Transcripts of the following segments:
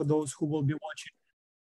for those who will be watching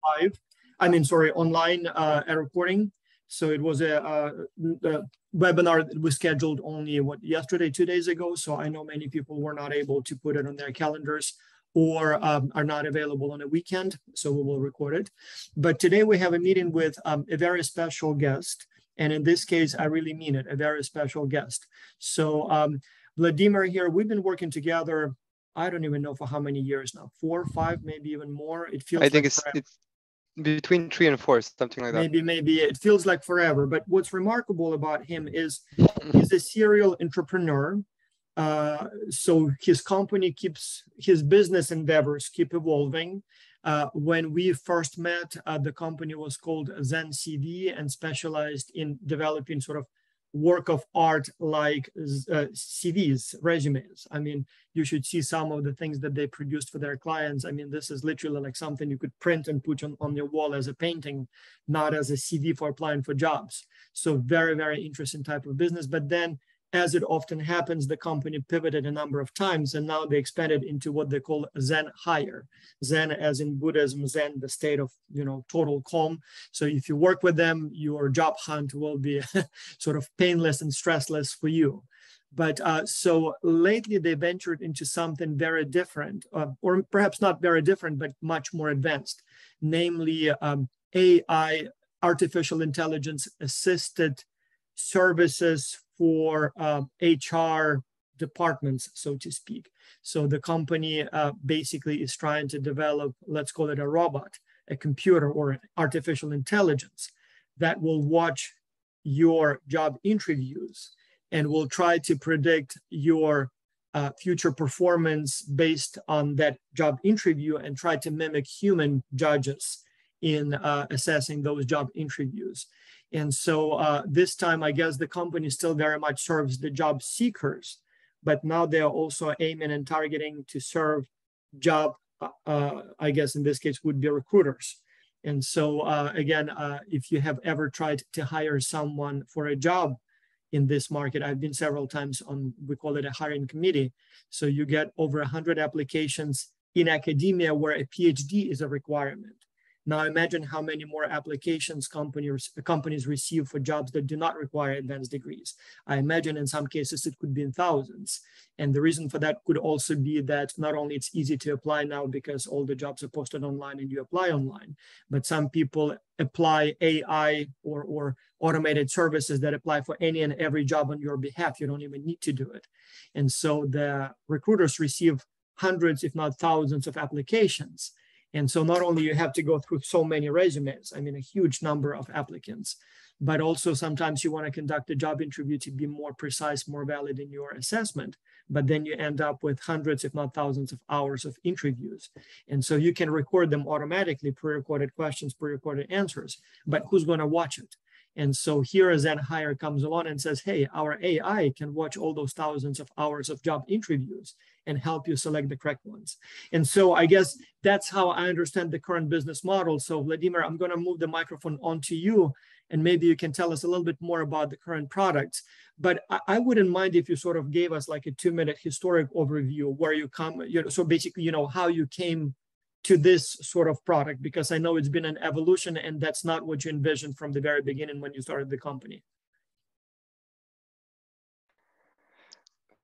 live. I mean, sorry, online uh, recording. So it was a, a, a, webinar that was scheduled only what yesterday, two days ago. So I know many people were not able to put it on their calendars or um, are not available on a weekend. So we will record it. But today we have a meeting with um, a very special guest. And in this case, I really mean it, a very special guest. So um, Vladimir here, we've been working together I don't even know for how many years now, four, five, maybe even more. It feels. I think like it's forever. it's between three and four, something like that. Maybe, maybe it feels like forever. But what's remarkable about him is he's a serial entrepreneur. Uh, so his company keeps his business endeavors keep evolving. Uh, when we first met, uh, the company was called Zen CV and specialized in developing sort of work of art like uh, CVs, resumes. I mean, you should see some of the things that they produced for their clients. I mean, this is literally like something you could print and put on, on your wall as a painting, not as a CV for applying for jobs. So very, very interesting type of business. But then as it often happens, the company pivoted a number of times and now they expanded into what they call Zen Hire. Zen as in Buddhism, Zen, the state of, you know, total calm. So if you work with them, your job hunt will be sort of painless and stressless for you. But uh, so lately they ventured into something very different, uh, or perhaps not very different, but much more advanced, namely um, AI, artificial intelligence assisted services for uh, um, HR departments, so to speak. So the company uh, basically is trying to develop, let's call it a robot, a computer or artificial intelligence that will watch your job interviews and will try to predict your uh, future performance based on that job interview and try to mimic human judges in uh, assessing those job interviews. And so uh, this time, I guess the company still very much serves the job seekers, but now they are also aiming and targeting to serve job, uh, uh I guess in this case would be recruiters. And so uh, again, uh, if you have ever tried to hire someone for a job in this market, I've been several times on, we call it a hiring committee. So you get over 100 applications in academia where a PhD is a requirement. Now imagine how many more applications companies, companies receive for jobs that do not require advanced degrees. I imagine in some cases it could be in thousands. And the reason for that could also be that not only it's easy to apply now because all the jobs are posted online and you apply online, but some people apply AI or, or automated services that apply for any and every job on your behalf. You don't even need to do it. And so the recruiters receive hundreds, if not thousands of applications and so not only you have to go through so many resumes, I mean, a huge number of applicants, but also sometimes you want to conduct a job interview to be more precise, more valid in your assessment. But then you end up with hundreds, if not thousands of hours of interviews. And so you can record them automatically, pre-recorded questions, pre-recorded answers, but who's going to watch it? And so here a Zen Hire comes along and says, hey, our AI can watch all those thousands of hours of job interviews and help you select the correct ones. And so I guess that's how I understand the current business model. So Vladimir, I'm gonna move the microphone onto you and maybe you can tell us a little bit more about the current products. But I, I wouldn't mind if you sort of gave us like a two minute historic overview where you come, you know, so basically, you know, how you came to this sort of product because I know it's been an evolution and that's not what you envisioned from the very beginning when you started the company.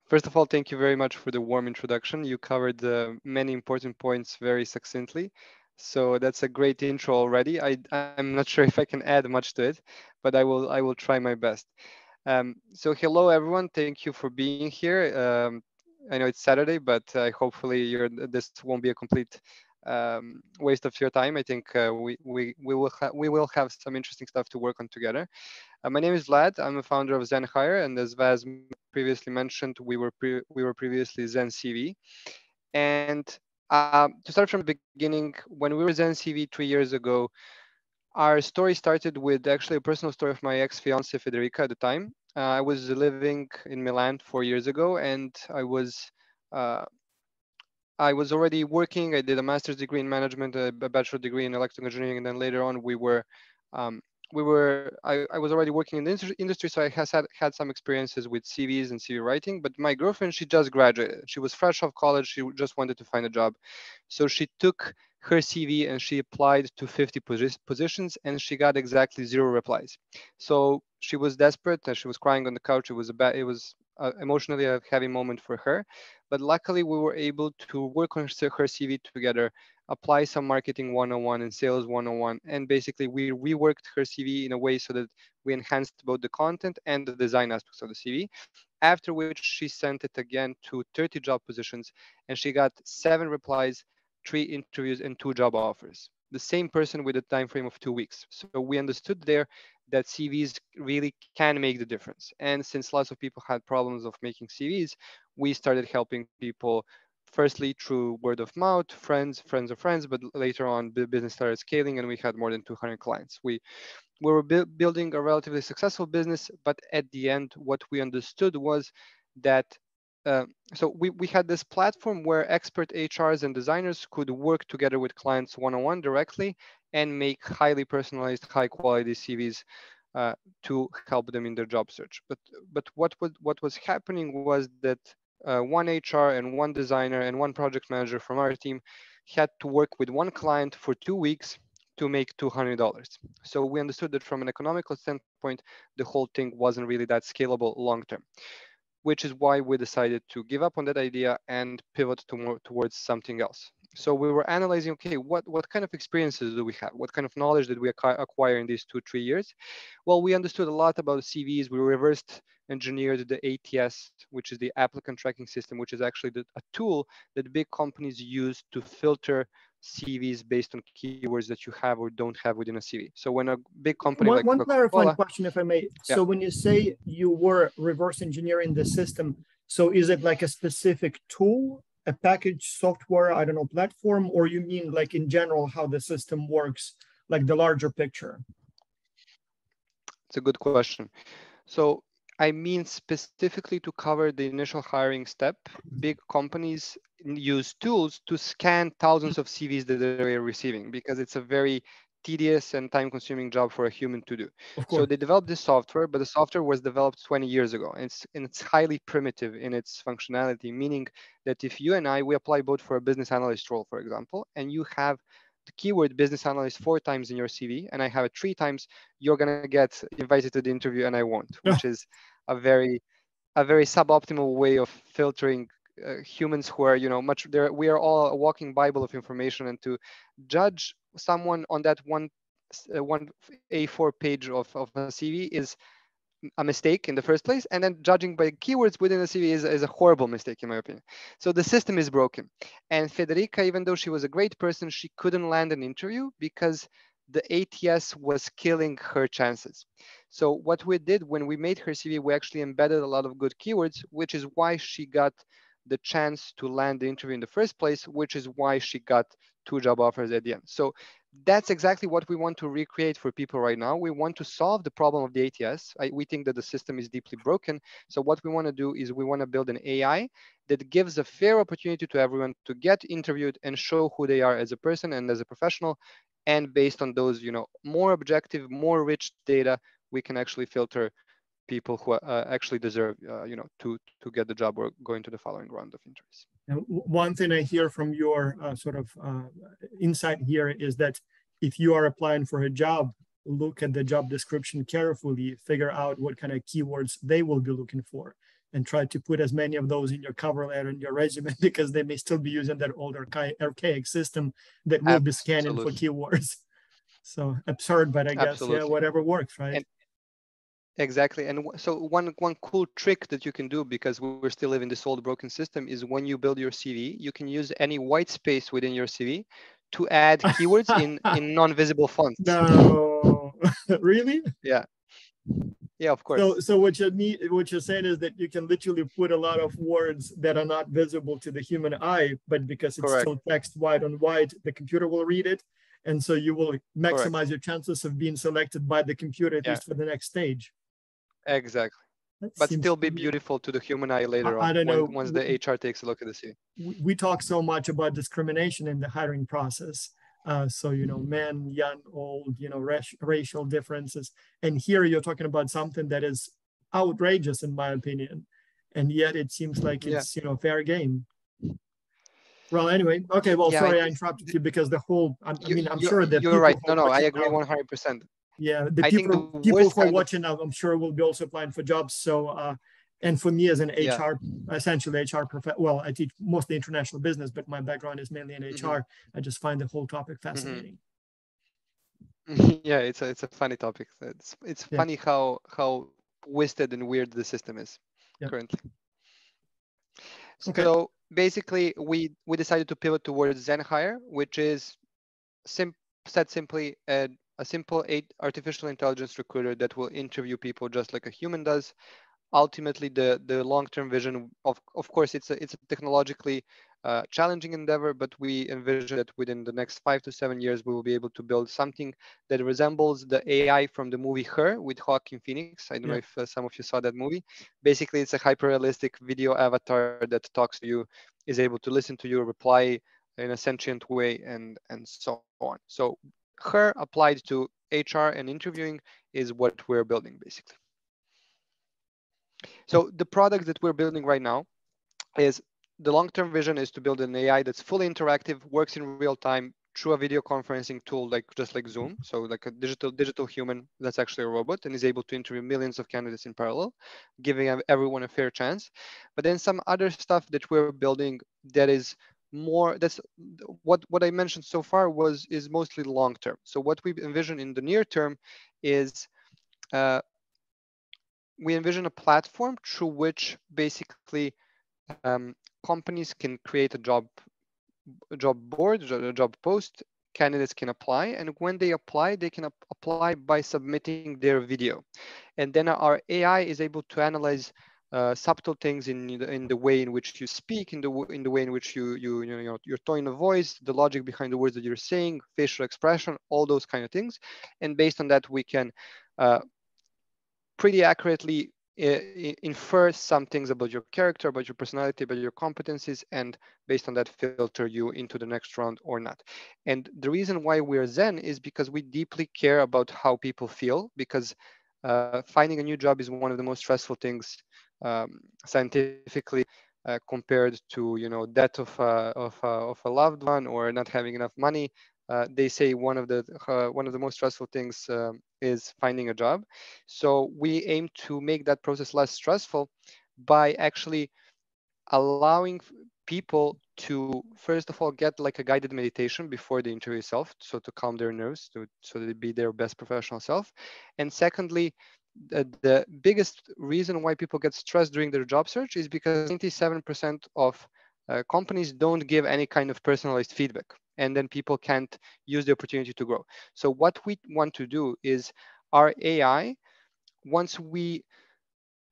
First of all, thank you very much for the warm introduction. You covered uh, many important points very succinctly. So that's a great intro already. I, I'm not sure if I can add much to it, but I will, I will try my best. Um, so hello, everyone. Thank you for being here. Um, I know it's Saturday, but uh, hopefully this won't be a complete um, waste of your time. I think uh, we, we, we, will we will have some interesting stuff to work on together. Uh, my name is Vlad. I'm a founder of Zen Hire, and as Vas previously mentioned, we were we were previously Zen CV. And uh, to start from the beginning, when we were Zen CV three years ago, our story started with actually a personal story of my ex-fiance Federica at the time. Uh, I was living in Milan four years ago, and I was uh, I was already working. I did a master's degree in management, a, a bachelor degree in electrical engineering, and then later on we were um, we were I, I was already working in the industry, so I has had had some experiences with CVs and CV writing. But my girlfriend, she just graduated. She was fresh off college. She just wanted to find a job, so she took her CV and she applied to 50 positions and she got exactly zero replies. So she was desperate and she was crying on the couch. It was a bad, it was uh, emotionally a heavy moment for her. But luckily, we were able to work on her CV together, apply some marketing 101 and sales 101, and basically we reworked her CV in a way so that we enhanced both the content and the design aspects of the CV. After which she sent it again to 30 job positions, and she got seven replies, three interviews, and two job offers the same person with a time frame of two weeks. So we understood there that CVs really can make the difference. And since lots of people had problems of making CVs, we started helping people firstly through word of mouth, friends, friends of friends, but later on the business started scaling and we had more than 200 clients. We, we were bu building a relatively successful business, but at the end, what we understood was that uh, so we, we had this platform where expert HRs and designers could work together with clients one-on-one directly and make highly personalized, high quality CVs uh, to help them in their job search. But but what was what was happening was that uh, one HR and one designer and one project manager from our team had to work with one client for two weeks to make $200. So we understood that from an economical standpoint, the whole thing wasn't really that scalable long term which is why we decided to give up on that idea and pivot to more, towards something else. So we were analyzing, okay, what, what kind of experiences do we have? What kind of knowledge did we acquire in these two, three years? Well, we understood a lot about CVs. We reversed engineered the ATS, which is the applicant tracking system, which is actually the, a tool that big companies use to filter CVs based on keywords that you have or don't have within a CV. So when a big company one, like one clarifying question, if I may. Yeah. So when you say you were reverse engineering the system, so is it like a specific tool, a package software, I don't know, platform, or you mean like in general how the system works, like the larger picture? It's a good question. So I mean specifically to cover the initial hiring step. Big companies use tools to scan thousands of CVs that they're receiving because it's a very tedious and time-consuming job for a human to do. So they developed this software, but the software was developed 20 years ago. And it's, and it's highly primitive in its functionality, meaning that if you and I, we apply both for a business analyst role, for example, and you have the keyword business analyst four times in your CV and I have it three times, you're gonna get invited to the interview and I won't, which is a very a very suboptimal way of filtering uh, humans who are you know much there we are all a walking bible of information and to judge someone on that one uh, one a4 page of, of a cv is a mistake in the first place. And then judging by keywords within a cv is, is a horrible mistake in my opinion. So the system is broken. And federica even though she was a great person she couldn't land an interview because the ats was killing her chances. So what we did when we made her cv we actually embedded a lot of good keywords which is why she got the chance to land the interview in the first place which is why she got two job offers at the end so that's exactly what we want to recreate for people right now. We want to solve the problem of the ATS. I, we think that the system is deeply broken. So what we want to do is we want to build an AI that gives a fair opportunity to everyone to get interviewed and show who they are as a person and as a professional. And based on those, you know, more objective, more rich data, we can actually filter people who uh, actually deserve, uh, you know, to to get the job or go into the following round of interviews. Now, one thing I hear from your uh, sort of uh, insight here is that if you are applying for a job, look at the job description carefully, figure out what kind of keywords they will be looking for, and try to put as many of those in your cover letter and your resume because they may still be using that old archaic system that will Absolutely. be scanning for keywords. So absurd, but I guess Absolutely. yeah, whatever works, right? And Exactly. And so one one cool trick that you can do because we're still living this old broken system is when you build your CV, you can use any white space within your CV to add keywords in in non-visible fonts. No, really? Yeah. Yeah, of course. So, so what you need, what you're saying is that you can literally put a lot of words that are not visible to the human eye, but because it's Correct. still text white on white, the computer will read it, and so you will maximize Correct. your chances of being selected by the computer at yeah. least for the next stage. Exactly. That but still be beautiful to the human eye later I, on. I don't when, know. Once the HR takes a look at the CV. We talk so much about discrimination in the hiring process. Uh, so you know, men, young, old, you know, racial differences, and here you're talking about something that is outrageous in my opinion, and yet it seems like it's yeah. you know fair game. Well, anyway, okay. Well, yeah, sorry I, I, interrupted you because the whole. I, I mean, I'm sure that you're right. No, no, I agree 100. Yeah, the I people the people who are watching now, I'm sure will be also applying for jobs. So, uh, and for me as an yeah. HR, essentially HR prof. Well, I teach mostly international business, but my background is mainly in HR. Mm-hmm. I just find the whole topic mm-hmm. fascinating. Mm-hmm. yeah, it's a it's a funny topic. It's it's yeah. funny how how twisted and weird the system is yeah. currently. Okay. So basically, we we decided to pivot towards ZenHire, which is sim- said simply a, a simple eight artificial intelligence recruiter that will interview people just like a human does. Ultimately, the the long term vision of of course it's a it's a technologically uh, challenging endeavor, but we envision that within the next five to seven years, we will be able to build something that resembles the AI from the movie Her with Joaquin Phoenix. I don't yeah. know if uh, some of you saw that movie. Basically, it's a hyper-realistic video avatar that talks to you, is able to listen to you, reply in a sentient way, and and so on. So Her applied to HR and interviewing is what we're building basically. So the product that we're building right now is the long-term vision is to build an AI that's fully interactive, works in real time through a video conferencing tool, like just like Zoom. So like a digital digital human that's actually a robot and is able to interview millions of candidates in parallel, giving everyone a fair chance. But then some other stuff that we're building that is more that's what what i mentioned so far was is mostly long term so what we envision in the near term is uh, we envision a platform through which basically um, companies can create a job a job board, a job post, candidates can apply. And when they apply, they can ap- apply by submitting their video. And then our AI is able to analyze uh, subtle things in the, in the way in which you speak, in the in the way in which you you you know your tone of voice, the logic behind the words that you're saying, facial expression, all those kind of things. And based on that, we can uh, pretty accurately infer some things about your character, about your personality, about your competencies, and based on that, filter you into the next round or not. And the reason why we're Zen is because we deeply care about how people feel, because uh, finding a new job is one of the most stressful things um, scientifically uh, compared to you know death of, uh, of, uh, of a loved one or not having enough money uh, they say one of the uh, one of the most stressful things um, is finding a job. So we aim to make that process less stressful by actually allowing people to first of all get like a guided meditation before the interview itself so to calm their nerves to, so they be their best professional self and secondly the, biggest reason why people get stressed during their job search is because 97% of uh, companies don't give any kind of personalized feedback and then people can't use the opportunity to grow. So what we want to do is our AI, once we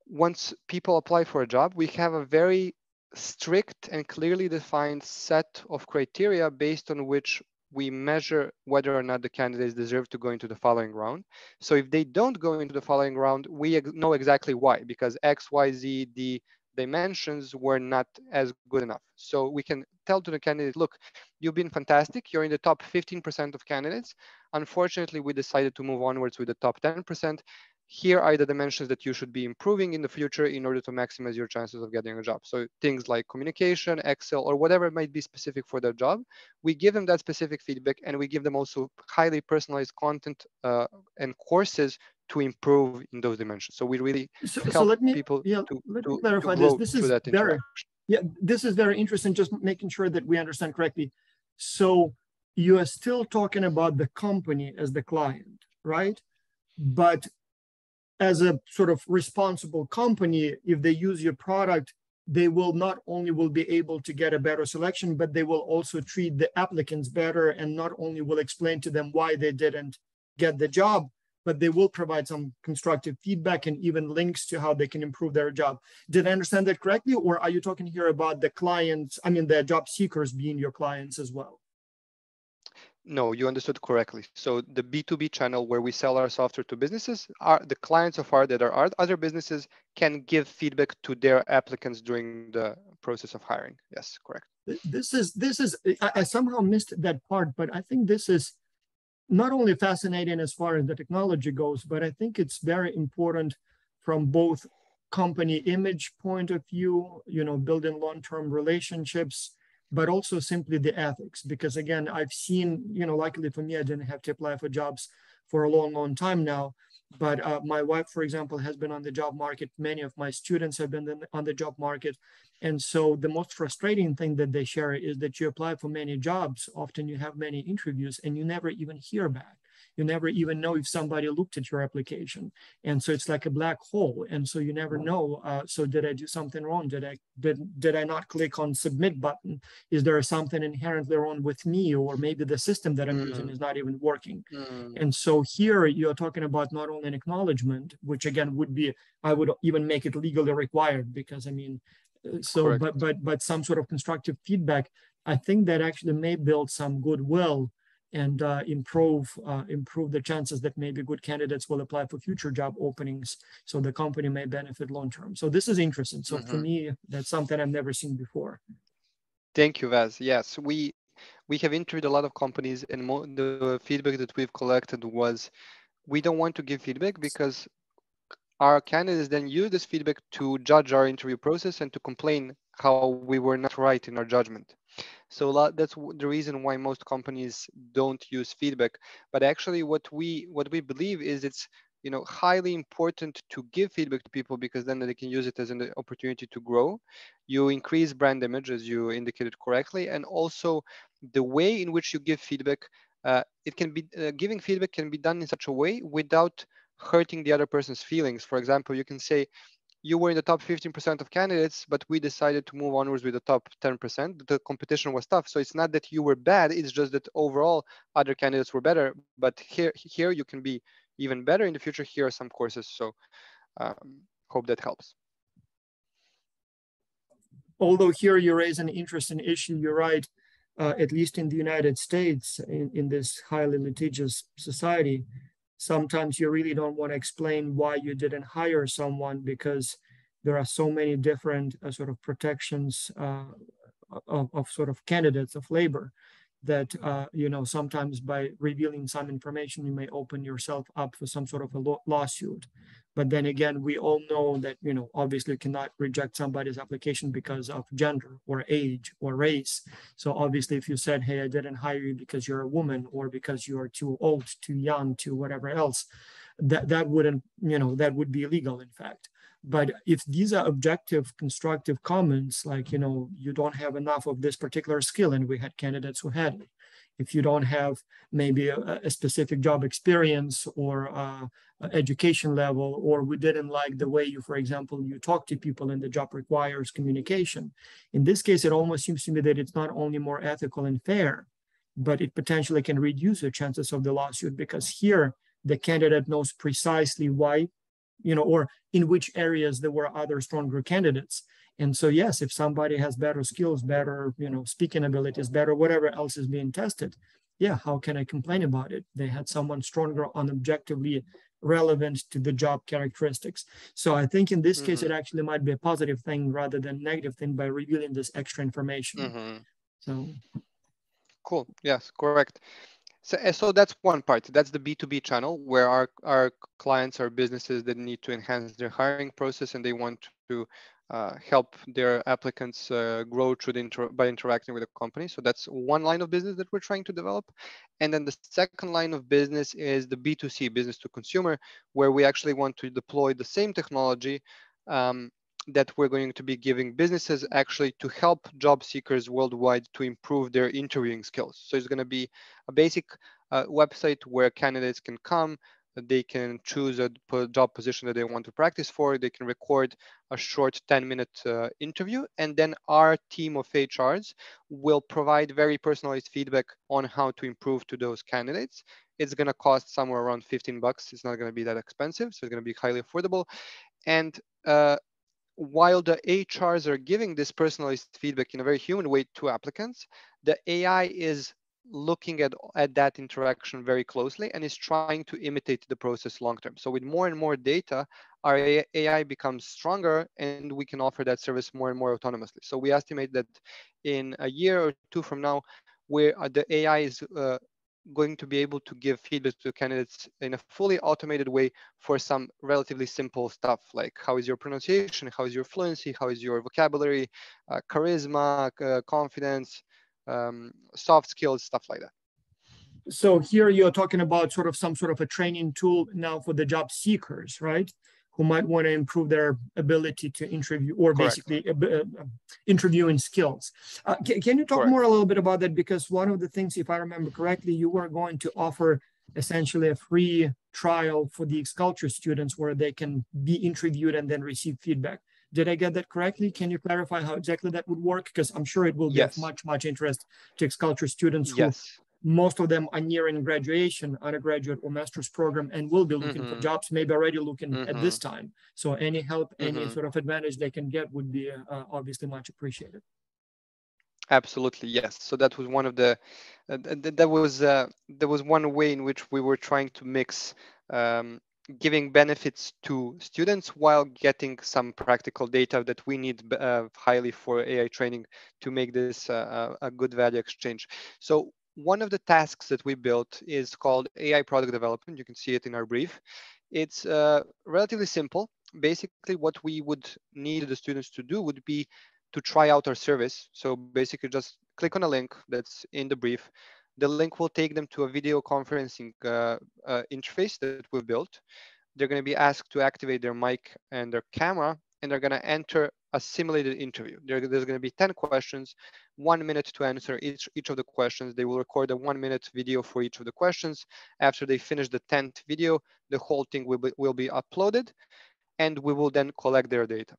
once people apply for a job, we have a very strict and clearly defined set of criteria based on which we measure whether or not the candidates deserve to go into the following round. So if they don't go into the following round, we know exactly why, because X, Y, Z, D, dimensions were not as good enough. So we can tell to the candidate, look, you've been fantastic. You're in the top 15% of candidates. Unfortunately, we decided to move onwards with the top 10%. Here are the dimensions that you should be improving in the future in order to maximize your chances of getting a job. So things like communication, Excel, or whatever might be specific for their job, we give them that specific feedback and we give them also highly personalized content uh, and courses to improve in those dimensions. So we really so, help so let me, people yeah, to, let me clarify this. This is very, yeah, this is very interesting. Just making sure that we understand correctly. So you are still talking about the company as the client, right? But as a sort of responsible company, if they use your product, they will not only will be able to get a better selection, but they will also treat the applicants better and not only will explain to them why they didn't get the job, but they will provide some constructive feedback and even links to how they can improve their job. Did I understand that correctly? Or are you talking here about the clients, I mean, the job seekers being your clients as well? No, you understood correctly. So the B2B channel where we sell our software to businesses are the clients of ours that are other businesses can give feedback to their applicants during the process of hiring. Yes, correct. This is, this is, I, I somehow missed that part, but I think this is not only fascinating as far as the technology goes, but I think it's very important from both company image point of view, you know, building long-term relationships, but also simply the ethics. Because again, I've seen, you know, luckily for me, I didn't have to apply for jobs for a long, long time now. But uh, my wife, for example, has been on the job market. Many of my students have been on the job market. And so the most frustrating thing that they share is that you apply for many jobs. Often you have many interviews and you never even hear back you never even know if somebody looked at your application. And so it's like a black hole. And so you never know uh, so did i do something wrong? Did i did, did i not click on submit button? Is there something inherently wrong with me? Or maybe the system that i'm mm. using is not even working. Mm. and so here you're talking about not only an acknowledgement which again would be i would even make it legally required because i mean uh, so Correct. but but but some sort of constructive feedback i think that actually may build some goodwill and uh, improve uh, improve the chances that maybe good candidates will apply for future job openings so the company may benefit long term. So this is interesting. So mm-hmm. for me that's something i've never seen before. Thank you vas. Yes we we have interviewed a lot of companies and mo- the feedback that we've collected was we don't want to give feedback because our candidates then use this feedback to judge our interview process and to complain how we were not right in our judgment so that's the reason why most companies don't use feedback. But actually, what we what we believe is it's you know highly important to give feedback to people because then they can use it as an opportunity to grow. You increase brand image as you indicated correctly, and also the way in which you give feedback. Uh, it can be uh, giving feedback can be done in such a way without hurting the other person's feelings. For example, you can say, you were in the top 15% of candidates, but we decided to move onwards with the top 10%. The competition was tough. So it's not that you were bad, it's just that overall other candidates were better. But here, here you can be even better in the future. Here are some courses. So um, hope that helps. Although here you raise an interesting issue, you're right. Uh, at least in the United States, in, in this highly litigious society, sometimes you really don't want to explain why you didn't hire someone because there are so many different uh, sort of protections uh, of, of, sort of candidates of labor that uh, you know sometimes by revealing some information you may open yourself up for some sort of a lawsuit but then again we all know that you know obviously you cannot reject somebody's application because of gender or age or race so obviously if you said hey i didn't hire you because you're a woman or because you are too old too young too whatever else that that wouldn't you know that would be illegal in fact but if these are objective, constructive comments, like, you know, you don't have enough of this particular skill, and we had candidates who had it. If you don't have maybe a, a specific job experience or uh, education level, or we didn't like the way you, for example, you talk to people and the job requires communication. In this case, it almost seems to me that it's not only more ethical and fair, but it potentially can reduce the chances of the lawsuit because here the candidate knows precisely why you know, or in which areas there were other stronger candidates. And so, yes, if somebody has better skills, better, you know, speaking abilities, better, whatever else is being tested, yeah, how can I complain about it? They had someone stronger on objectively relevant to the job characteristics. So I think in this mm-hmm. case, it actually might be a positive thing rather than negative thing by revealing this extra information. Mm-hmm. So cool. Yes, correct. So, eh, so that's one part. That's the B2B channel where our, our clients are businesses that need to enhance their hiring process and they want to uh, help their applicants uh, grow inter by interacting with the company. So that's one line of business that we're trying to develop. And then the second line of business is the B2C, business to consumer, where we actually want to deploy the same technology um, that we're going to be giving businesses actually to help job seekers worldwide to improve their interviewing skills. So it's going to be a basic uh, website where candidates can come, they can choose a job position that they want to practice for. They can record a short 10 minute uh, interview. And then our team of HRs will provide very personalized feedback on how to improve to those candidates. It's going to cost somewhere around 15 bucks. It's not going to be that expensive. So it's going to be highly affordable. And uh, while the HRs are giving this personalized feedback in a very human way to applicants, the AI is looking at, at that interaction very closely and is trying to imitate the process long term. So with more and more data, our AI becomes stronger and we can offer that service more and more autonomously. So we estimate that in a year or two from now, where uh, the AI is uh, going to be able to give feedback to candidates in a fully automated way for some relatively simple stuff like how is your pronunciation, how is your fluency, how is your vocabulary, uh, charisma, uh, confidence, um, soft skills, stuff like that. So here you're talking about sort of some sort of a training tool now for the job seekers, right? Who might want to improve their ability to interview or Correct. basically uh, uh, interviewing skills. Uh, can, can, you talk Correct. more a little bit about that? Because one of the things, if I remember correctly, you were going to offer essentially a free trial for the Xculture students where they can be interviewed and then receive feedback. Did I get that correctly? Can you clarify how exactly that would work? Because I'm sure it will yes. give much, much interest to Xculture students who yes. most of them are nearing graduation, undergraduate or master's program, and will be looking mm-hmm. for jobs, maybe already looking mm-hmm. at this time. So any help, mm-hmm. any sort of advantage they can get would be uh, obviously much appreciated. Absolutely, yes. So that was one of the, uh, that was uh, there was one way in which we were trying to mix um, giving benefits to students while getting some practical data that we need uh, highly for AI training to make this uh, a good value exchange. So one of the tasks that we built is called AI product development. You can see it in our brief. It's uh, relatively simple. Basically, what we would need the students to do would be to try out our service. So basically just click on a link that's in the brief, the link will take them to a video conferencing uh, uh, interface that we've built. They're going to be asked to activate their mic and their camera, and they're going to enter a simulated interview. There, there's going to be 10 questions, one minute to answer each, each of the questions. They will record a one minute video for each of the questions. After they finish the 10th video, the whole thing will be, will be uploaded and we will then collect their data.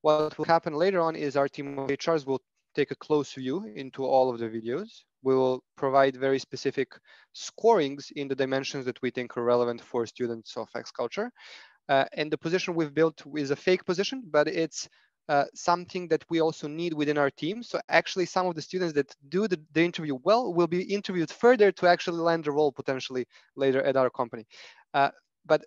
What will happen later on is our team of HRs will take a close view into all of the videos we will provide very specific scorings in the dimensions that we think are relevant for students of Xculture. Uh, and the position we've built is a fake position, but it's uh, something that we also need within our team. So actually some of the students that do the, the, interview well will be interviewed further to actually land a role potentially later at our company. Uh, but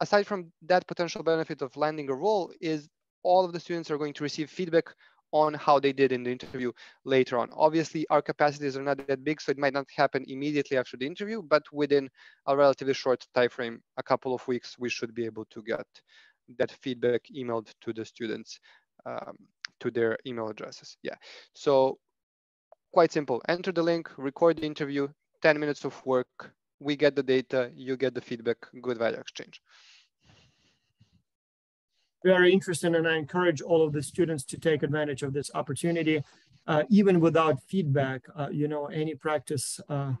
aside from that potential benefit of landing a role is all of the students are going to receive feedback on how they did in the interview later on. Obviously, our capacities are not that big, so it might not happen immediately after the interview, but within a relatively short time frame, a couple of weeks, we should be able to get that feedback emailed to the students um, to their email addresses. Yeah, so quite simple. Enter the link, record the interview, 10 minutes of work, we get the data, you get the feedback, good value exchange very interesting and I encourage all of the students to take advantage of this opportunity. Uh, even without feedback, uh, you know, any practice, uh,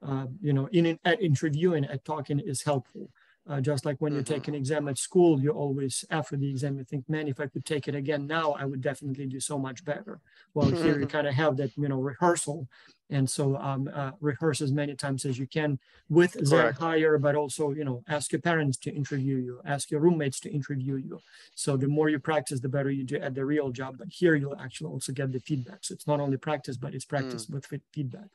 uh you know, in at interviewing, at talking is helpful. Uh, just like when mm -hmm. you take mm-hmm. an exam at school, you always, after the exam, you think, man, if I could take it again now, I would definitely do so much better. Well, here you kind of have that, you know, rehearsal and so um, uh, rehearse as many times as you can with Zen Hire, but also you know ask your parents to interview you, ask your roommates to interview you. So the more you practice, the better you do at the real job. But here you'll actually also get the feedback. So it's not only practice, but it's practice mm. with feedback.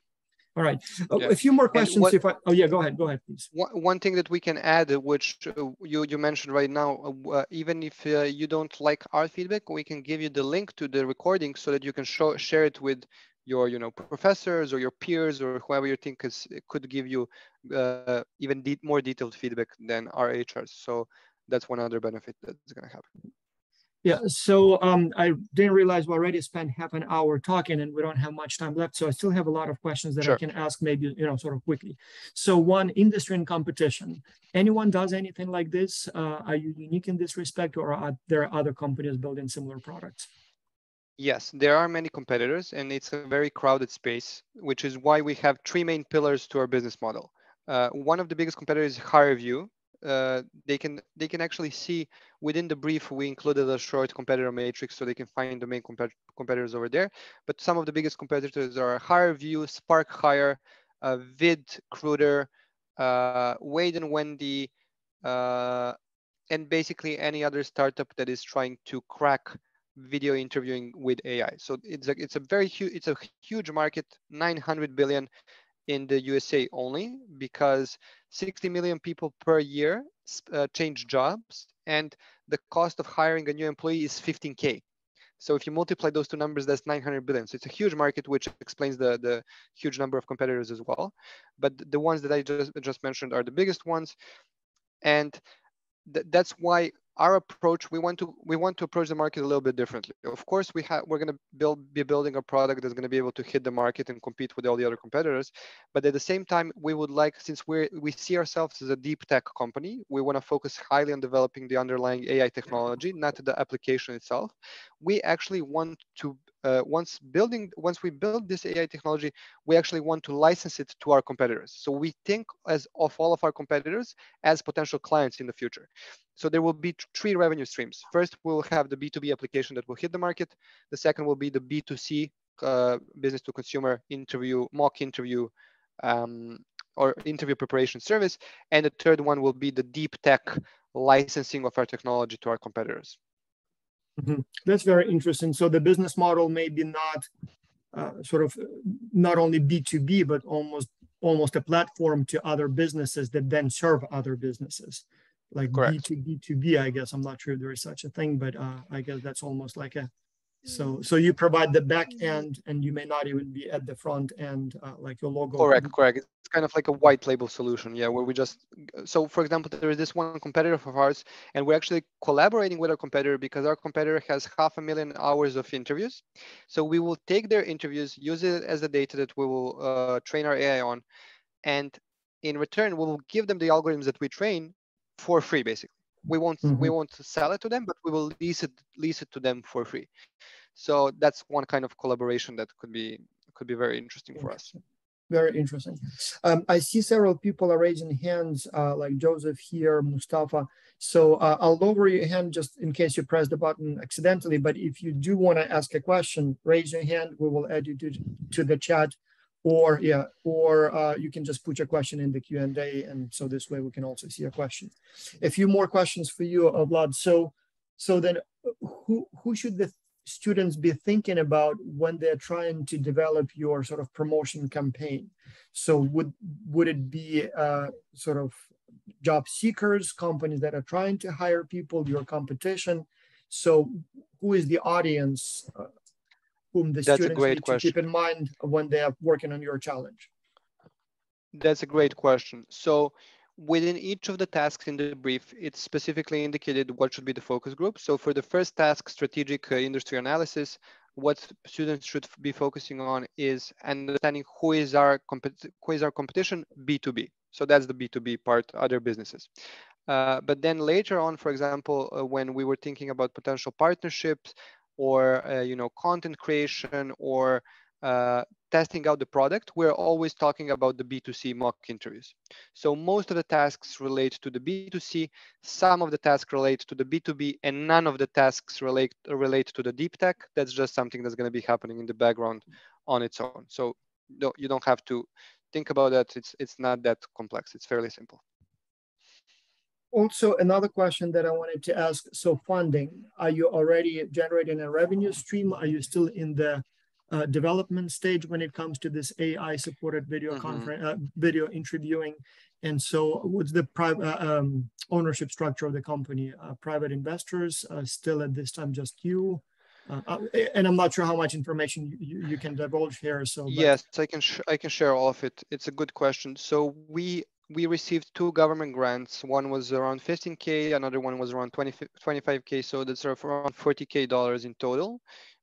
All right, yeah. a few more questions. What, if I, oh yeah, go ahead, go ahead, please. One thing that we can add, which uh, you you mentioned right now, uh, even if uh, you don't like our feedback, we can give you the link to the recording so that you can show share it with your you know professors or your peers or whoever you think is could give you uh, even de more detailed feedback than our HRs. So that's one other benefit that's going to happen. Yeah, so um, I didn't realize we already spent half an hour talking and we don't have much time left. So I still have a lot of questions that sure. I can ask maybe, you know, sort of quickly. So one, industry and competition. Anyone does anything like this? Uh, are you unique in this respect or are there other companies building similar products? Yes, there are many competitors and it's a very crowded space, which is why we have three main pillars to our business model. Uh, one of the biggest competitors is HireVue. Uh, they can they can actually see within the brief we included a short competitor matrix so they can find the main compet competitors over there. But some of the biggest competitors are HireVue, Spark Hire, uh, Vid, Cruder, uh, Wade and Wendy, uh, and basically any other startup that is trying to crack video interviewing with AI. So it's a, it's a very huge, it's a huge market, 900 billion in the USA only because 60 million people per year uh, change jobs and the cost of hiring a new employee is 15K. So if you multiply those two numbers, that's 900 billion. So it's a huge market, which explains the, the huge number of competitors as well. But the ones that I just, just mentioned are the biggest ones. And th that's why our approach we want to we want to approach the market a little bit differently. Of course we have we're going to build be building a product that's going to be able to hit the market and compete with all the other competitors. But at the same time we would like since we we see ourselves as a deep tech company we want to focus highly on developing the underlying ai technology not the application itself we actually want to uh, once building once we build this AI technology, we actually want to license it to our competitors. So we think as of all of our competitors as potential clients in the future. So there will be three revenue streams. First, we'll have the B2B application that will hit the market. The second will be the B2C uh, business to consumer interview, mock interview, um, or interview preparation service. And the third one will be the deep tech licensing of our technology to our competitors. Mm-hmm. That's very interesting. So the business model may be not uh, sort of not only B2B, but almost almost a platform to other businesses that then serve other businesses. Like B2B2B, I guess. I'm not sure if there is such a thing, but uh, I guess that's almost like a so so you provide the back end and you may not even be at the front end uh, like your logo. Correct, correct. It's kind of like a white label solution, yeah, where we just so for example, there is this one competitor of ours, and we're actually collaborating with our competitor because our competitor has half a million hours of interviews. So we will take their interviews, use it as the data that we will uh, train our AI on, and in return, we will give them the algorithms that we train for free, basically we won't mm-hmm. we won't sell it to them but we will lease it lease it to them for free. So that's one kind of collaboration that could be could be very interesting for us. Very interesting. Um, i see several people are raising hands uh, like joseph here mustafa. So uh, i'll lower your hand just in case you press the button accidentally but if you do want to ask a question raise your hand. We will add you to, to the chat or yeah, or uh, you can just put your question in the Q and A, and so this way we can also see your question. A few more questions for you, uh, Vlad. So, so then, who who should the students be thinking about when they're trying to develop your sort of promotion campaign? So would would it be uh, sort of job seekers, companies that are trying to hire people, your competition? So who is the audience uh, whom the That's students need question. to keep in mind when they are working on your challenge? That's a great question. So within each of the tasks in the brief, it's specifically indicated what should be the focus group. So for the first task, strategic uh, industry analysis, what students should be focusing on is understanding who is our who is our competition B2B. So that's the B2B part, other businesses. Uh, but then later on, for example, uh, when we were thinking about potential partnerships, or uh, you know content creation or uh, testing out the product, we're always talking about the B2C mock interviews. So most of the tasks relate to the B2C, some of the tasks relate to the B2B, and none of the tasks relate relate to the deep tech. That's just something that's going to be happening in the background on its own. So you don't have to think about that. It's it's not that complex. It's fairly simple also another question that I wanted to ask. So funding, are you already generating a revenue stream? Are you still in the uh, development stage when it comes to this AI supported video mm -hmm. conference, uh, video interviewing? And so what's the private uh, um, ownership structure of the company? Uh, private investors uh, still at this time, just you? Uh, uh, and I'm not sure how much information you, you can divulge here. So but... yes, I can I can share all of it. It's a good question. So we we received two government grants. One was around 15K, another one was around 20, 25K. So that's around 40K dollars in total.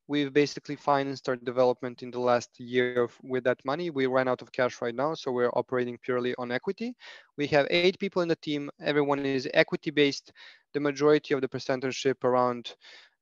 We've basically financed our development in the last year with that money. We ran out of cash right now, so we're operating purely on equity. We have eight people in the team. Everyone is equity based. The majority of the percentage around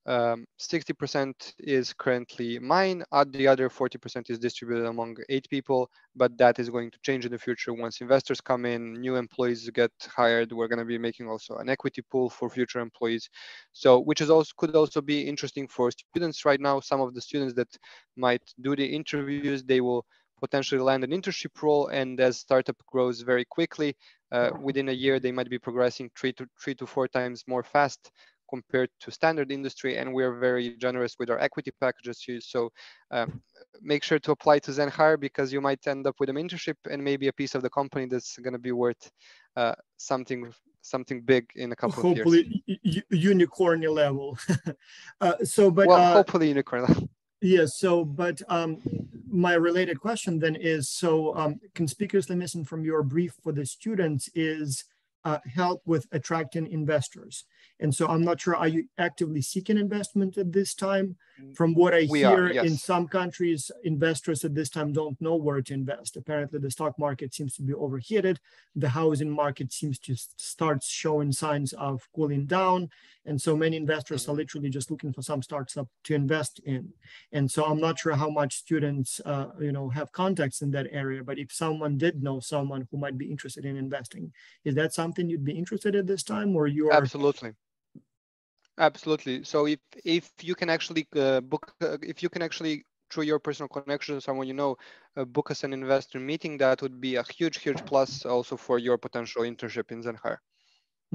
um, 60% is currently mine, uh, the other 40% is distributed among eight people, but that is going to change in the future once investors come in, new employees get hired. We're going to be making also an equity pool for future employees. So, which is also could also be interesting for students right now. Some of the students that might do the interviews, they will potentially land an internship role, and as startup grows very quickly, uh, within a year they might be progressing three to three to four times more fast compared to standard industry, and we're very generous with our equity packages too. So um, make sure to apply to ZenHire because you might end up with an internship and maybe a piece of the company that's going to be worth uh, something something big in a couple hopefully of years. Hopefully, unicorn level. uh, so, but well, uh, hopefully unicorn level. Yeah. So, but um, my related question then is: so um, conspicuously missing from your brief for the students is uh, help with attracting investors. And so I'm not sure, are you actively seeking investment at this time? From what I we hear are, yes. in some countries, investors at this time don't know where to invest. Apparently the stock market seems to be overheated. The housing market seems to start showing signs of cooling down. And so many investors mm-hmm. are literally just looking for some startup to invest in. And so I'm not sure how much students, uh, you know, have contacts in that area, but if someone did know someone who might be interested in investing, is that something you'd be interested at this time or you are? Absolutely. Absolutely. So if if you can actually uh, book, uh, if you can actually through your personal connection, someone you know, uh, book us an investor meeting, that would be a huge, huge plus also for your potential internship in ZenHire.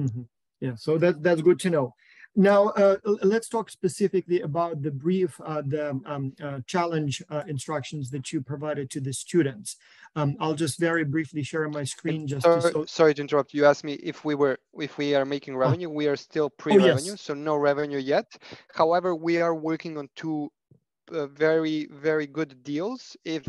Mm-hmm. Yeah, so that that's good to know. Now, uh, let's talk specifically about the brief, uh, the um, uh, challenge uh, instructions that you provided to the students. Um, I'll just very briefly share my screen. Just sorry, to so sorry to interrupt. You asked me if we were, if we are making revenue. We are still pre-revenue, oh, yes. so no revenue yet. However, we are working on two uh, very, very good deals. If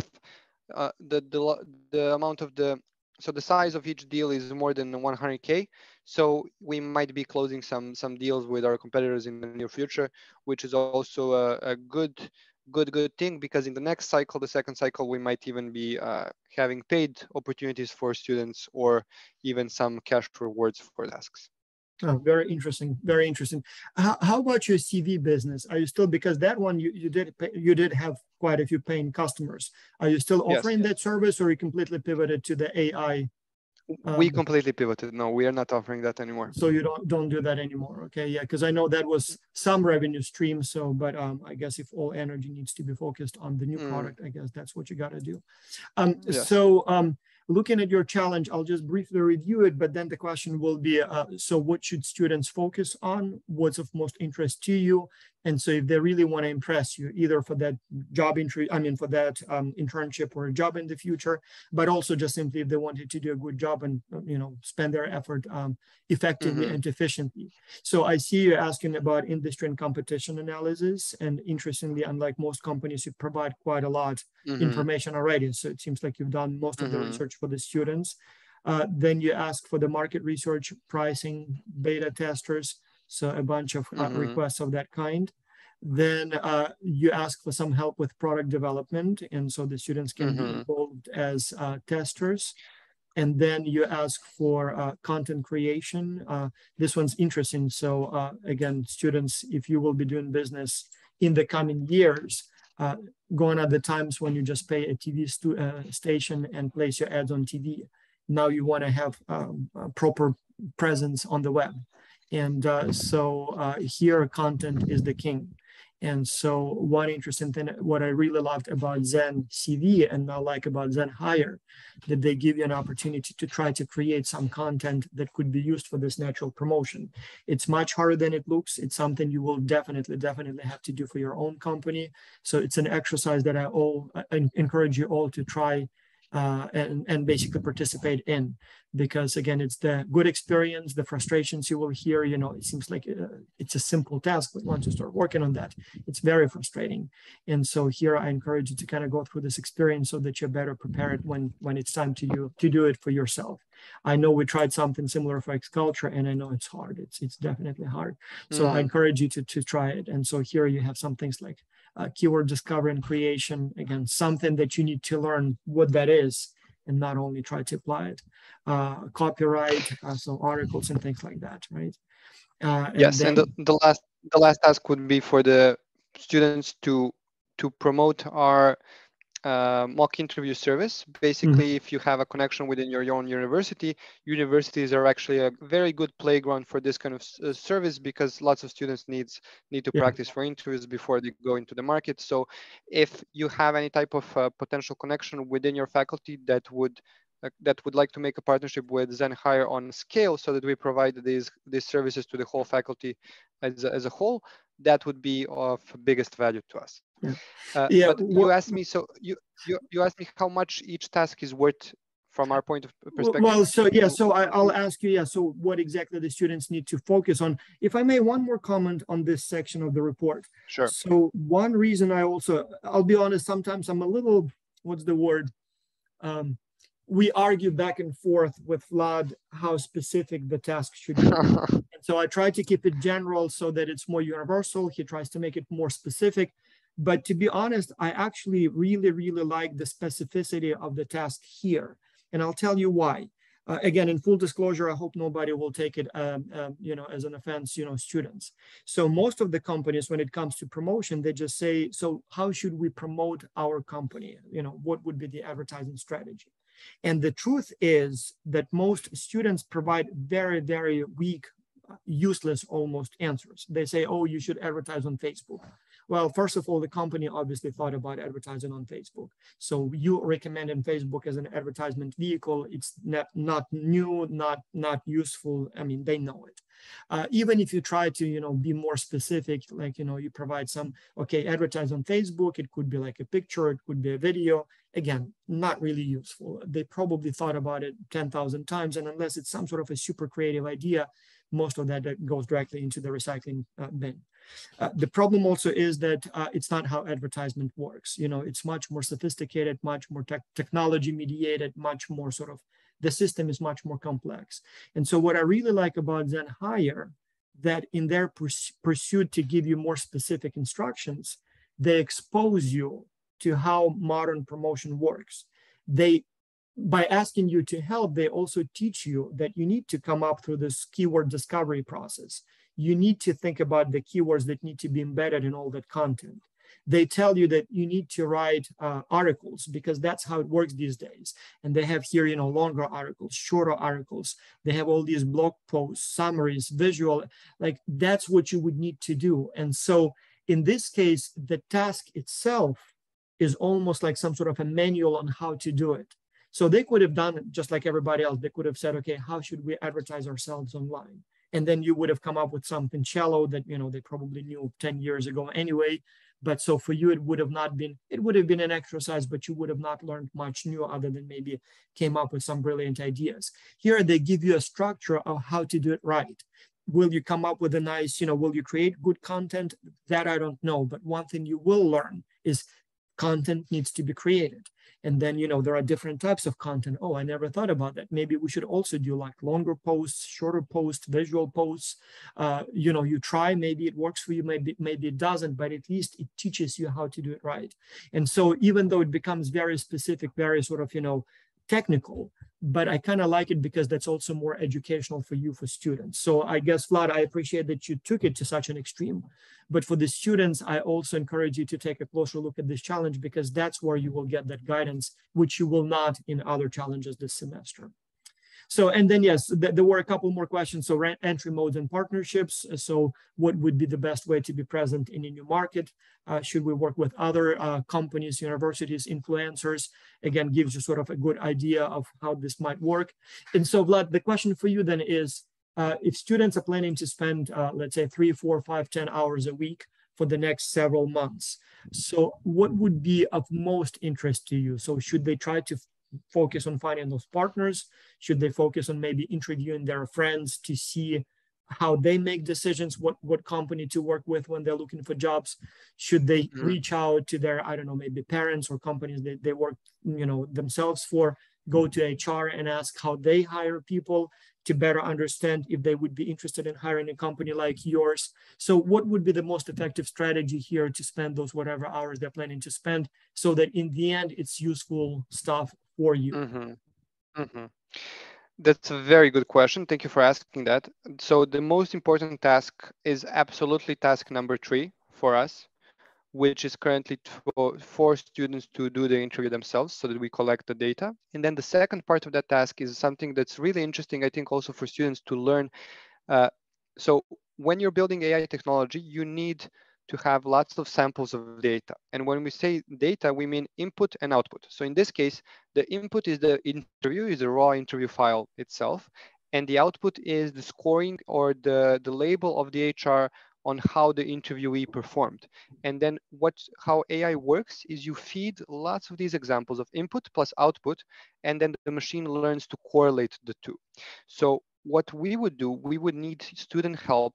uh, the, the the amount of the so the size of each deal is more than 100k so we might be closing some some deals with our competitors in the near future which is also a, a good good good thing because in the next cycle the second cycle we might even be uh, having paid opportunities for students or even some cash rewards for tasks Oh, very interesting. Very interesting. How, how, about your CV business? Are you still because that one you, you did pay, you did have quite a few paying customers. Are you still offering yes, that service, or you completely pivoted to the AI? Um, we completely pivoted. No, we are not offering that anymore. So you don't don't do that anymore. Okay, yeah, because I know that was some revenue stream. So, but um, I guess if all energy needs to be focused on the new mm. product, I guess that's what you got to do. Um, yes. so um looking at your challenge, I'll just briefly review it, but then the question will be, uh, so what should students focus on? What's of most interest to you? And so if they really want to impress you, either for that job entry, I mean, for that um, internship or a job in the future, but also just simply if they wanted to do a good job and, uh, you know, spend their effort um, effectively mm-hmm. and efficiently. So I see you asking about industry and competition analysis. And interestingly, unlike most companies, you provide quite a lot mm-hmm. information already. So it seems like you've done most of mm-hmm. the research for the students. Uh, then you ask for the market research, pricing, beta testers, so a bunch of uh, mm-hmm. requests of that kind. Then uh, you ask for some help with product development, and so the students can mm-hmm. be involved as uh, testers. And then you ask for uh, content creation. Uh, this one's interesting. So uh, again, students, if you will be doing business in the coming years, uh, going at the times when you just pay a TV stu- station and place your ads on TV, now you want to have um, proper presence on the web. And uh, so uh, here content is the king. And so one interesting thing, what I really loved about Zen CV and I like about ZenHire, that they give you an opportunity to try to create some content that could be used for this natural promotion. It's much harder than it looks. It's something you will definitely, definitely have to do for your own company. So it's an exercise that I all I encourage you all to try uh, and, and basically participate in. Because again it's the good experience the frustrations you will hear you know it seems like uh, it's a simple task but once you start working on that it's very frustrating. And so here i encourage you to kind of go through this experience so that you're better prepared when when it's time to you to do it for yourself. I know we tried something similar for X-Culture and i know it's hard. It's it's definitely hard. So mm-hmm. i encourage you to to try it. And so here you have some things like uh, keyword discovery and creation again something that you need to learn what that is and not only try to apply it. Uh, copyright, uh, so articles and things like that, right? Uh, and yes, then, and the, the last the last task would be for the students to to promote our uh, mock interview service. Basically, mm-hmm. if you have a connection within your own university, universities are actually a very good playground for this kind of uh, service because lots of students needs need to yeah. practice for interviews before they go into the market. So, if you have any type of uh, potential connection within your faculty that would uh, that would like to make a partnership with ZenHire on scale so that we provide these, these services to the whole faculty as as a whole, that would be of biggest value to us. Yeah. Uh, yeah but you asked me, so you, you, you asked me how much each task is worth from our point of perspective? Well, so yeah, so I, will ask you, yeah, so what exactly the students need to focus on? If I may, one more comment on this section of the report. Sure. So one reason I also, I'll be honest, sometimes I'm a little, what's the word? Um, we argue back and forth with Vlad how specific the task should be. and so I try to keep it general so that it's more universal. He tries to make it more specific. But to be honest, I actually really, really like the specificity of the task here and I'll tell you why. Uh, again, in full disclosure, I hope nobody will take it, um, um, you know, as an offense, you know, students. So most of the companies, when it comes to promotion, they just say, so how should we promote our company? You know, what would be the advertising strategy? And the truth is that most students provide very, very weak, uh, useless almost answers. They say, oh, you should advertise on Facebook. Well, first of all, the company obviously thought about advertising on Facebook. So you recommending Facebook as an advertisement vehicle, it's not, not new, not, not useful. I mean, they know it. Uh, even if you try to, you know, be more specific, like, you know, you provide some, okay, advertise on Facebook, it could be like a picture, it could be a video. Again, not really useful. They probably thought about it 10,000 times. And unless it's some sort of a super creative idea, most of that goes directly into the recycling uh, bin. Uh, the problem also is that uh, it's not how advertisement works. You know, it's much more sophisticated, much more te technology mediated, much more sort of, the system is much more complex. And so what I really like about Zen Higher, that in their purs pursuit to give you more specific instructions, they expose you to how modern promotion works. They by asking you to help, they also teach you that you need to come up through this keyword discovery process you need to think about the keywords that need to be embedded in all that content. They tell you that you need to write uh, articles because that's how it works these days. And they have here, you know, longer articles, shorter articles. They have all these blog posts, summaries, visual, like that's what you would need to do. And so in this case, the task itself is almost like some sort of a manual on how to do it. So they could have done it just like everybody else. They could have said, okay, how should we advertise ourselves online? And then you would have come up with something shallow that you know they probably knew 10 years ago anyway. But so for you it would have not been it would have been an exercise but you would have not learned much new other than maybe came up with some brilliant ideas. Here they give you a structure of how to do it right. Will you come up with a nice you know will you create good content? That i don't know but one thing you will learn is content needs to be created and then, you know, there are different types of content. Oh, I never thought about that. Maybe we should also do like longer posts, shorter posts, visual posts. Uh, you know, you try, maybe it works for you, maybe, maybe it doesn't, but at least it teaches you how to do it right. And so even though it becomes very specific, very sort of, you know, technical, but I kind of like it because that's also more educational for you, for students. So I guess, Vlad, I appreciate that you took it to such an extreme. But for the students, I also encourage you to take a closer look at this challenge because that's where you will get that guidance, which you will not in other challenges this semester. So, and then yes, th there were a couple more questions. So entry modes and partnerships. So what would be the best way to be present in a new market? Uh, should we work with other uh, companies, universities, influencers? Again, gives you sort of a good idea of how this might work. And so Vlad, the question for you then is, uh, if students are planning to spend, uh, let's say three, four, five, ten hours a week for the next several months. So what would be of most interest to you? So should they try to focus on finding those partners? Should they focus on maybe interviewing their friends to see how they make decisions, what, what company to work with when they're looking for jobs? Should they mm-hmm. reach out to their, I don't know, maybe parents or companies that they work, you know, themselves for, go to HR and ask how they hire people to better understand if they would be interested in hiring a company like yours. So what would be the most effective strategy here to spend those whatever hours they're planning to spend so that in the end it's useful stuff for you? Mm-hmm. Mm-hmm. That's a very good question. Thank you for asking that. So the most important task is absolutely task number three for us, which is currently for, students to do the interview themselves so that we collect the data. And then the second part of that task is something that's really interesting, I think also for students to learn. Uh, so when you're building AI technology, you need to have lots of samples of data. And when we say data, we mean input and output. So in this case, the input is the interview, is the raw interview file itself. And the output is the scoring or the, the label of the HR on how the interviewee performed. And then what how AI works is you feed lots of these examples of input plus output, and then the machine learns to correlate the two. So what we would do, we would need student help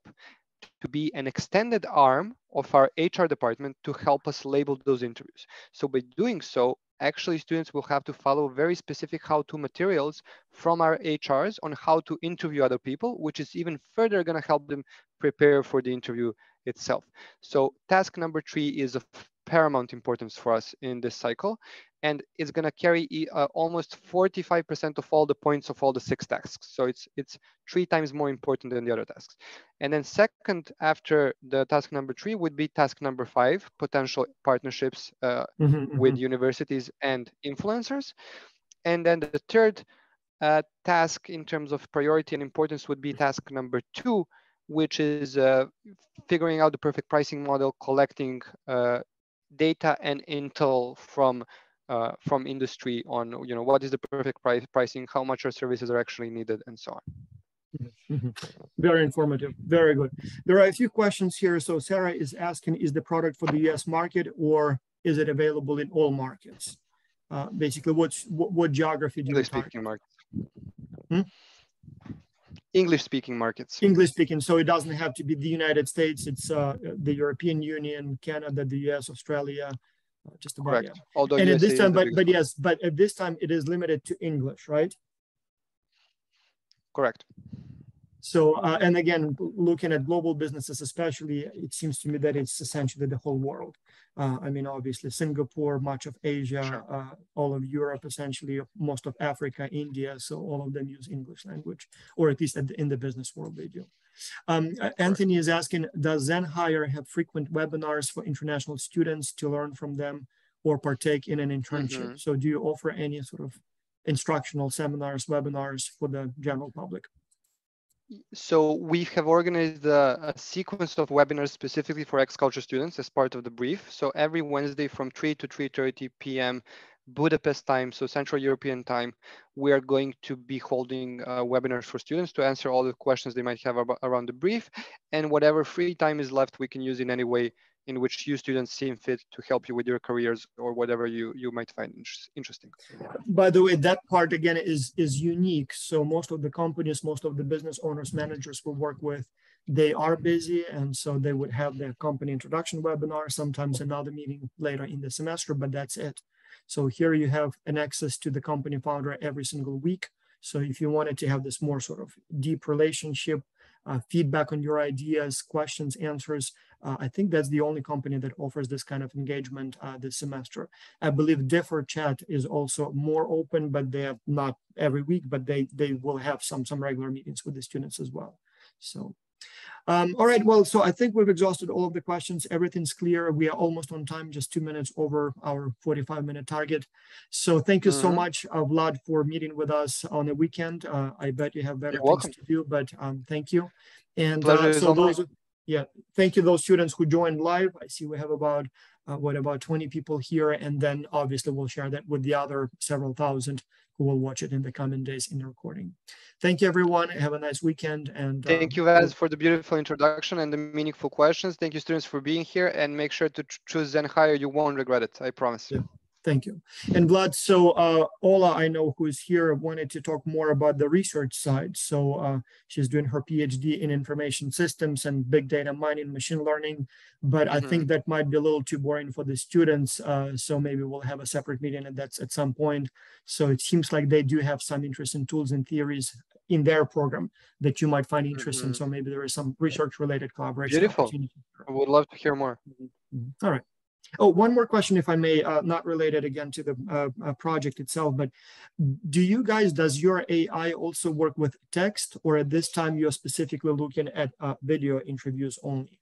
to be an extended arm of our HR department to help us label those interviews. So by doing so, actually students will have to follow very specific how-to materials from our HRs on how to interview other people, which is even further gonna help them prepare for the interview itself. So task number three is of paramount importance for us in this cycle and it's going to carry uh, almost 45% of all the points of all the six tasks. So it's it's three times more important than the other tasks. And then second, after the task number three would be task number five, potential partnerships uh, mm -hmm, with mm -hmm. universities and influencers. And then the third uh, task in terms of priority and importance would be task number two, which is uh, figuring out the perfect pricing model, collecting uh, data and intel from uh, from industry on you know what is the perfect price pricing, how much our services are actually needed, and so on. Mm -hmm. Very informative. Very good. There are a few questions here. So Sarah is asking, is the product for the US market or is it available in all markets? Uh, basically, what's, what, what geography do English you speaking markets. Hmm? English speaking markets. English speaking. So it doesn't have to be the United States. It's uh, the European Union, Canada, the US, Australia, just about Correct. Yeah. Although and at this time, but but yes, but at this time it is limited to English, right? Correct. So, uh, and again, looking at global businesses, especially, it seems to me that it's essentially the whole world. Uh, I mean, obviously, Singapore, much of Asia, sure. uh, all of Europe, essentially, most of Africa, India. So, all of them use English language, or at least in the business world, they do. Um, Anthony is asking, does ZenHire have frequent webinars for international students to learn from them or partake in an internship? Mm -hmm. So do you offer any sort of instructional seminars, webinars for the general public? So we have organized a, a, sequence of webinars specifically for X-Culture students as part of the brief. So every Wednesday from 3 to 3.30 p.m. Budapest time, so Central European time, we are going to be holding uh, webinars for students to answer all the questions they might have about, around the brief. And whatever free time is left, we can use in any way in which you students seem fit to help you with your careers or whatever you, you might find interesting. By the way, that part again is, is unique. So most of the companies, most of the business owners, managers we work with, they are busy and so they would have their company introduction webinar, sometimes another meeting later in the semester, but that's it. So here you have an access to the company founder every single week. So if you wanted to have this more sort of deep relationship, uh, feedback on your ideas, questions, answers, uh, I think that's the only company that offers this kind of engagement uh, this semester. I believe Differ Chat is also more open, but they have not every week, but they they will have some some regular meetings with the students as well. So um, all right, well, so I think we've exhausted all of the questions. Everything's clear. We are almost on time, just two minutes over our 45 minute target. So thank you mm -hmm. so mm-hmm. much, uh, Vlad, for meeting with us on the weekend. Uh, I bet you have better You're things welcome. to do, but um, thank you. And uh, so those, yeah, thank you those students who joined live. I see we have about, uh, what, about 20 people here. And then obviously we'll share that with the other several thousand who will watch it in the coming days in the recording. Thank you, everyone. Have a nice weekend. And thank uh, you, Vas, for the beautiful introduction and the meaningful questions. Thank you, students, for being here. And make sure to choose ZenHire. You won't regret it. I promise. Yeah. Thank you. And Vlad, so uh, Ola, I know who is here, wanted to talk more about the research side. So uh, she's doing her PhD in information systems and big data mining, machine learning. But mm -hmm. I think mm-hmm. that might be a little too boring for the students. Uh, so maybe we'll have a separate meeting and that's at some point. So it seems like they do have some interesting tools and theories in their program that you might find interesting. Mm -hmm. So maybe there is some research related collaboration. Beautiful. I would love to hear more. Mm -hmm. All right. Oh, one more question, if I may, uh, not related again to the uh, uh, project itself, but do you guys, does your AI also work with text or at this time you're specifically looking at uh, video interviews only?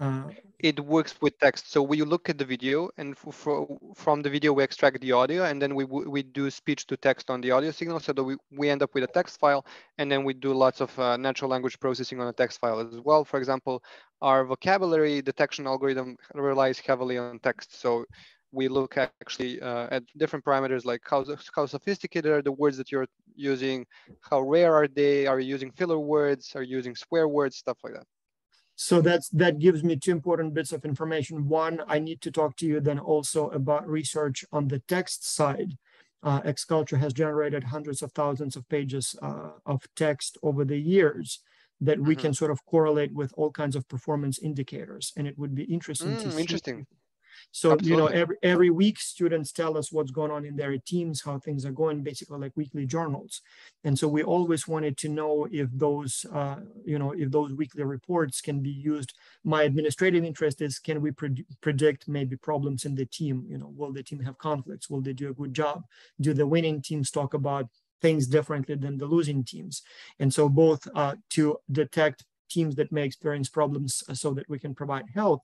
Uh, it works with text. So we look at the video, and from the video we extract the audio, and then we we do speech to text on the audio signal, so that we, we end up with a text file, and then we do lots of uh, natural language processing on a text file as well. For example, our vocabulary detection algorithm relies heavily on text, so we look actually uh, at different parameters like how, how sophisticated are the words that you're using, how rare are they, are you using filler words, are you using swear words, stuff like that. So that's that gives me two important bits of information. One, I need to talk to you then also about research on the text side. Uh, X-Culture has generated hundreds of thousands of pages uh, of text over the years that we mm -hmm. can sort of correlate with all kinds of performance indicators. And it would be interesting mm, to see interesting. So, Absolutely. you know, every, every week students tell us what's going on in their teams, how things are going, basically like weekly journals. And so we always wanted to know if those, uh, you know, if those weekly reports can be used. My administrative interest is, can we pred predict maybe problems in the team? You know, will the team have conflicts? Will they do a good job? Do the winning teams talk about things differently than the losing teams? And so both uh, to detect teams that may experience problems uh, so that we can provide help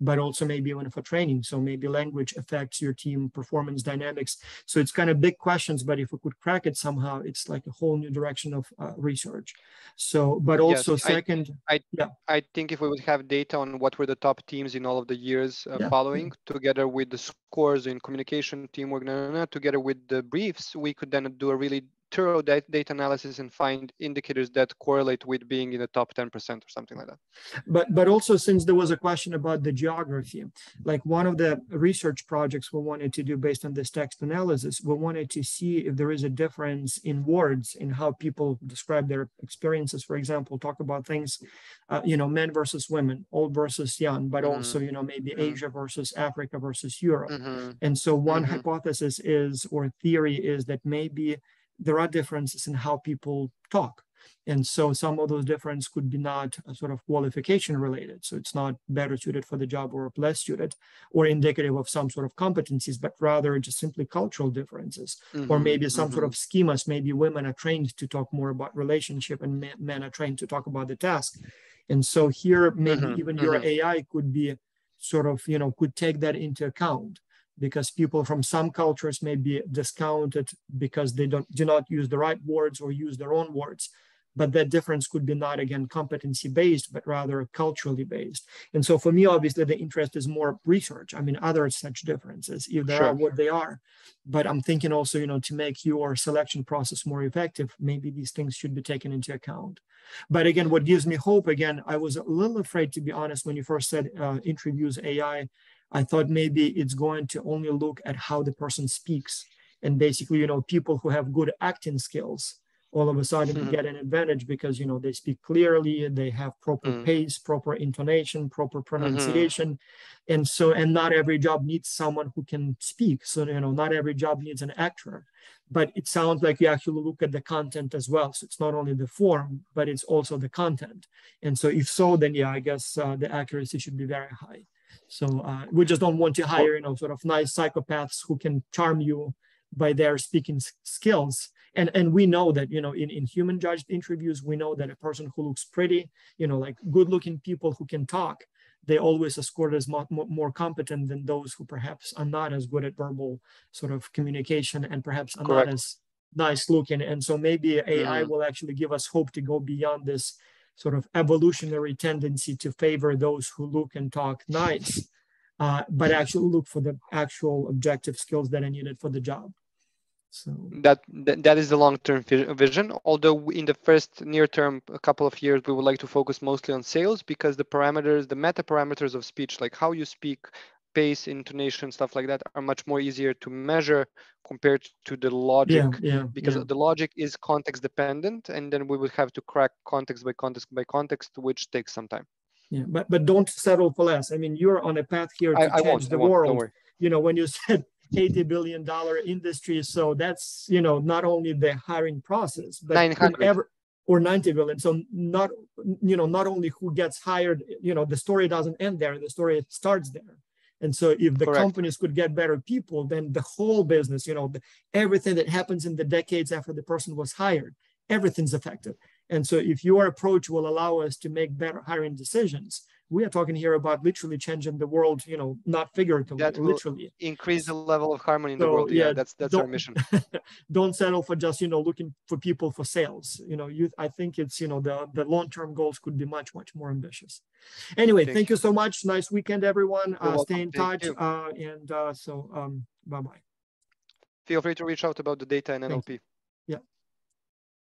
but also maybe even for training. So maybe language affects your team performance dynamics. So it's kind of big questions, but if we could crack it somehow, it's like a whole new direction of uh, research. So, but also yes, second, I, I, yeah. I think if we would have data on what were the top teams in all of the years uh, yeah. following, together with the scores in communication, teamwork, nah, nah, nah, together with the briefs, we could then do a really thorough data analysis and find indicators that correlate with being in the top 10% or something like that. But, but also since there was a question about the geography, like one of the research projects we wanted to do based on this text analysis, we wanted to see if there is a difference in words in how people describe their experiences. For example, talk about things, uh, you know, men versus women, old versus young, but mm -hmm. also, you know, maybe mm -hmm. Asia versus Africa versus Europe. Mm -hmm. And so one mm-hmm. hypothesis is, or theory is that maybe there are differences in how people talk. And so some of those differences could be not sort of qualification related. So it's not better suited for the job or less suited or indicative of some sort of competencies, but rather just simply cultural differences. Mm-hmm, or maybe some mm-hmm. sort of schemas. Maybe women are trained to talk more about relationship and men are trained to talk about the task. And so here, maybe mm-hmm, even your mm-hmm. AI could be sort of, you know, could take that into account because people from some cultures may be discounted because they don't do not use the right words or use their own words. But that difference could be not again competency based but rather culturally based. And so for me obviously the interest is more research. I mean other such differences if there sure. are what they are. But i'm thinking also you know to make your selection process more effective maybe these things should be taken into account. But again what gives me hope again i was a little afraid to be honest when you first said uh, introduce ai I thought maybe it's going to only look at how the person speaks. And basically, you know, people who have good acting skills all of a sudden mm-hmm. get an advantage because, you know, they speak clearly, they have proper mm-hmm. pace, proper intonation, proper mm-hmm. pronunciation. Mm-hmm. And so, and not every job needs someone who can speak. So, you know, not every job needs an actor. But it sounds like you actually look at the content as well. So it's not only the form, but it's also the content. And so, if so, then yeah, I guess uh, the accuracy should be very high. So uh, we just don't want to hire, you know, sort of nice psychopaths who can charm you by their speaking skills. And, and we know that, you know, in, in human judged interviews, we know that a person who looks pretty, you know, like good looking people who can talk, they always are scored as more, more competent than those who perhaps are not as good at verbal sort of communication and perhaps are Correct. not as nice looking. And so maybe AI mm. will actually give us hope to go beyond this sort of evolutionary tendency to favor those who look and talk nice, uh, but actually look for the actual objective skills that are needed for the job. So that that, is the long-term vision. Although in the first near-term, a couple of years, we would like to focus mostly on sales because the parameters, the meta parameters of speech, like how you speak, pace, intonation, stuff like that, are much more easier to measure compared to the logic. Yeah, yeah, because yeah. the logic is context dependent, and then we would have to crack context by context by context, which takes some time. Yeah, but but don't settle for less. I mean, you're on a path here to I, change I the world. You know, when you said 80 billion dollar industry, so that's you know not only the hiring process, but 900 or 90 billion. So not you know not only who gets hired, you know the story doesn't end there. The story starts there. And so if the Correct. companies could get better people, then the whole business, you know, the, everything that happens in the decades after the person was hired, everything's affected. And so if your approach will allow us to make better hiring decisions, we are talking here about literally changing the world, you know, not figuratively, That literally. Increase the level of harmony in the world. Yeah, yeah, that's that's our mission. don't settle for just you know looking for people for sales you know you i think it's you know the the long-term goals could be much much more ambitious anyway Thank thank, you so much nice weekend everyone uh, stay in Thank touch you. uh, and uh, so um bye bye Feel free to reach out about the data and NLP.